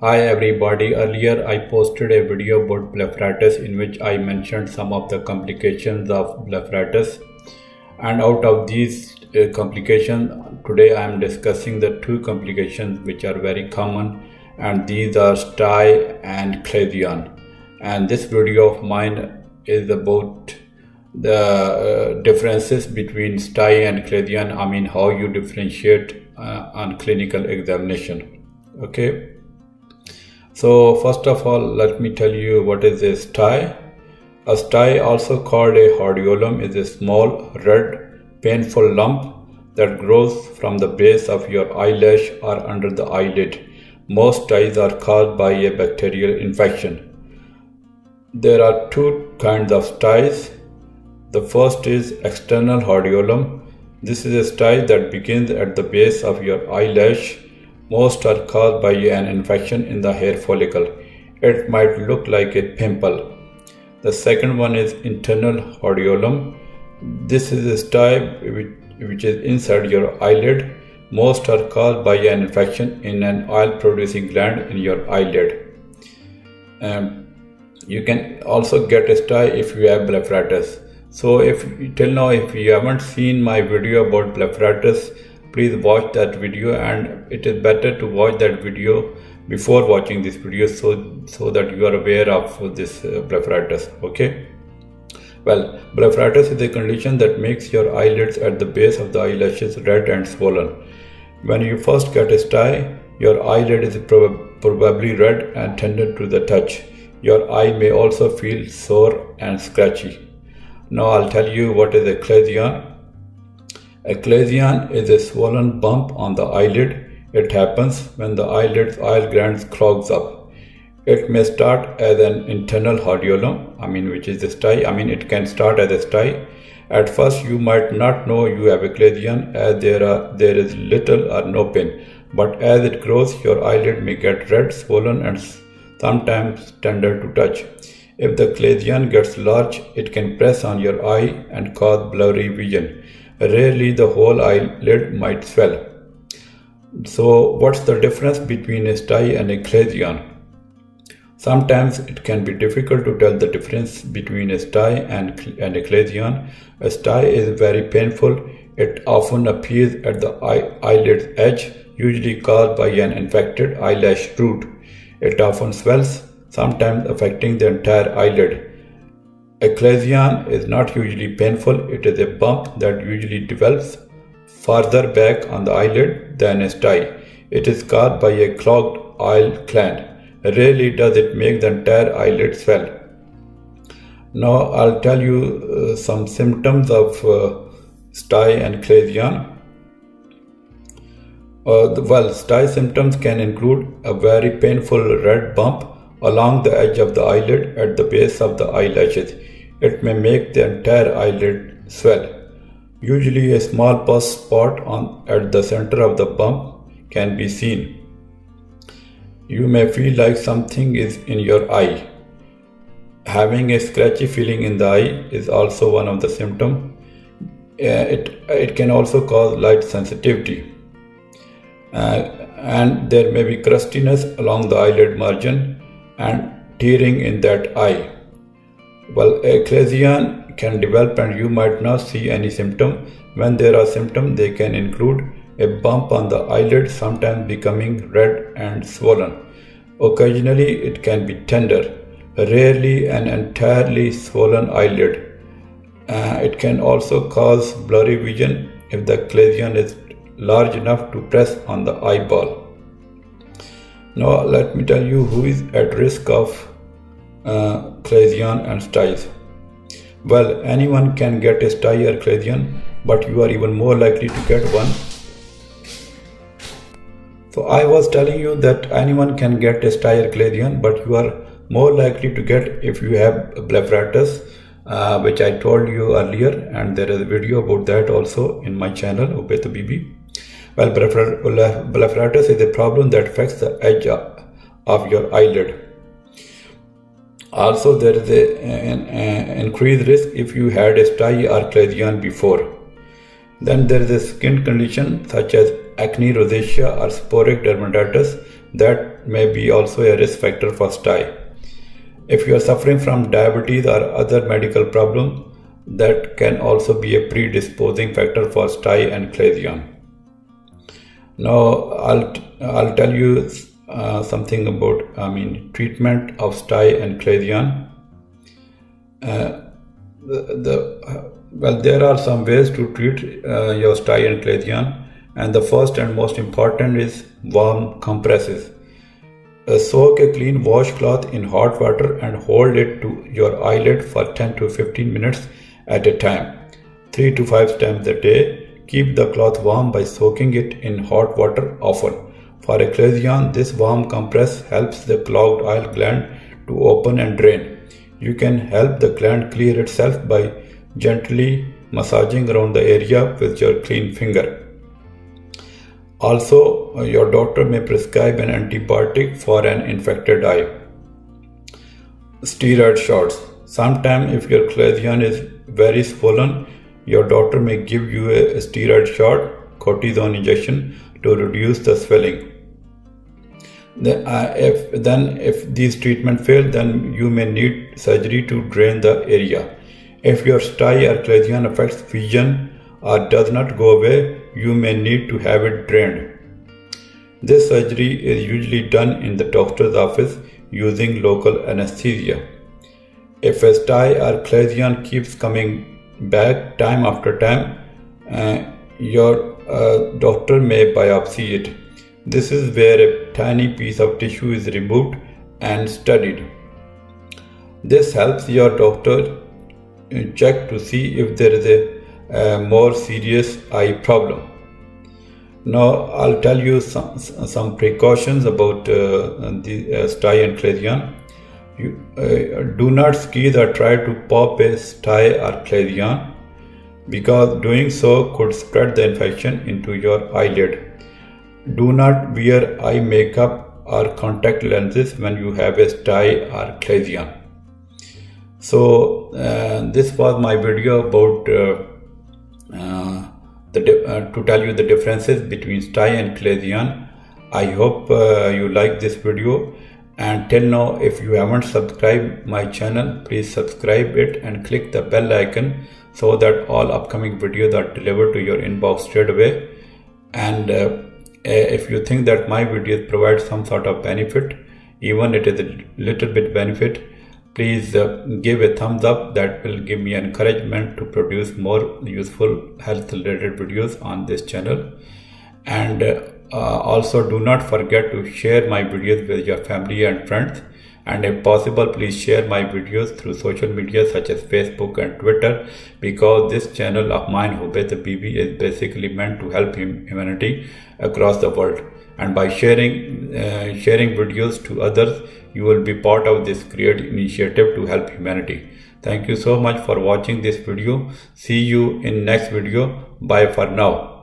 Hi everybody, earlier I posted a video about blepharitis in which I mentioned some of the complications of blepharitis. And out of these uh, complications today I am discussing the two complications which are very common and these are sty and chalazion and this video of mine is about the uh, differences between sty and chalazion I mean how you differentiate uh, on clinical examination. Okay so first of all, let me tell you what is a sty. A sty also called a hordeolum, is a small, red, painful lump that grows from the base of your eyelash or under the eyelid. Most styes are caused by a bacterial infection. There are two kinds of styes. The first is external hordeolum. This is a sty that begins at the base of your eyelash most are caused by an infection in the hair follicle. It might look like a pimple. The second one is internal hordeolum. This is a type which is inside your eyelid. Most are caused by an infection in an oil producing gland in your eyelid. Um, you can also get a sty if you have blepharitis. So if till now if you haven't seen my video about blepharitis, please watch that video and it is better to watch that video before watching this video so so that you are aware of this uh, blepharitis okay? Well blepharitis is a condition that makes your eyelids at the base of the eyelashes red and swollen. When you first get a sty your eyelid is prob probably red and tender to the touch. Your eye may also feel sore and scratchy. Now i'll tell you what is a chalazion a chalazion is a swollen bump on the eyelid. It happens when the eyelid's oil glands clogs up. It may start as an internal hordeolum, I mean which is a sty. I mean it can start as a sty. At first you might not know you have a chalazion as there, are, there is little or no pain, but as it grows your eyelid may get red, swollen and sometimes tender to touch. If the chalazion gets large, it can press on your eye and cause blurry vision. Rarely the whole eyelid might swell. So what's the difference between a sty and a chalazion? Sometimes it can be difficult to tell the difference between a sty and, and a chalazion. A sty is very painful. It often appears at the eye, eyelid's edge, usually caused by an infected eyelash root. It often swells, sometimes affecting the entire eyelid. A is not usually painful, it is a bump that usually develops farther back on the eyelid than a sty. It is caused by a clogged oil gland. Rarely does it make the entire eyelid swell. Now I'll tell you uh, some symptoms of uh, sty and chalazion. Uh, well, sty symptoms can include a very painful red bump along the edge of the eyelid at the base of the eyelashes. It may make the entire eyelid swell. Usually a small pus spot on, at the center of the bump can be seen. You may feel like something is in your eye. Having a scratchy feeling in the eye is also one of the symptoms. Uh, it, it can also cause light sensitivity. Uh, and there may be crustiness along the eyelid margin and tearing in that eye. Well, a chalazion can develop and you might not see any symptom. When there are symptoms, they can include a bump on the eyelid, sometimes becoming red and swollen. Occasionally, it can be tender, rarely an entirely swollen eyelid. Uh, it can also cause blurry vision if the chalazion is large enough to press on the eyeball. Now let me tell you who is at risk of uh, and styes. Well, anyone can get a sty or chalazion, but you are even more likely to get one. So I was telling you that anyone can get a sty or chalazion, but you are more likely to get if you have blepharitis, uh, which I told you earlier, and there is a video about that also in my channel, Hube Tabibi. Well, blepharitis is a problem that affects the edge of your eyelid. Also, there is a, an, an increased risk if you had a sty or chalazion before. Then there is a skin condition such as acne rosacea or seborrheic dermatitis. that may be also a risk factor for sty. If you are suffering from diabetes or other medical problems, that can also be a predisposing factor for sty and chalazion. Now I'll I'll tell you uh, something about I mean treatment of sty and chalazion. Uh, the, the uh, well there are some ways to treat uh, your sty and chalazion and the first and most important is warm compresses. Uh, soak a clean washcloth in hot water and hold it to your eyelid for 10 to 15 minutes at a time, 3 to 5 times a day. Keep the cloth warm by soaking it in hot water often. For a chalazion, this warm compress helps the clogged oil gland to open and drain. You can help the gland clear itself by gently massaging around the area with your clean finger. Also, uh, your doctor may prescribe an antibiotic for an infected eye. Steroid shots. Sometimes, if your chalazion is very swollen, your doctor may give you a steroid shot, cortisone injection to reduce the swelling. Then, uh, if, then, if these treatment fail, then you may need surgery to drain the area. If your sty or chalazion affects vision or does not go away, you may need to have it drained. This surgery is usually done in the doctor's office using local anesthesia. If a sty or chalazion keeps coming back time after time, uh, your uh, doctor may biopsy it. This is where a tiny piece of tissue is removed and studied. This helps your doctor uh, check to see if there is a a more serious eye problem. Now I'll tell you some, some precautions about uh, the uh, sty and chalazion. You, uh, do not squeeze or try to pop a sty or chalazion because doing so could spread the infection into your eyelid. Do not wear eye makeup or contact lenses when you have a sty or chalazion. So uh, this was my video about uh, uh, the, uh, to tell you the differences between sty and chalazion. I hope uh, you like this video and till now if you haven't subscribed my channel please subscribe it and click the bell icon so that all upcoming videos are delivered to your inbox straight away. And uh, if you think that my videos provide some sort of benefit even it is a little bit benefit please uh, give a thumbs up. That will give me encouragement to produce more useful health related videos on this channel. And uh, also do not forget to share my videos with your family and friends. And if possible please share my videos through social media such as facebook and twitter because this channel of mine Hube Tabibi is basically meant to help humanity across the world. And by sharing uh, sharing videos to others you will be part of this great initiative to help humanity. Thank you so much for watching this video. See you in next video. Bye for now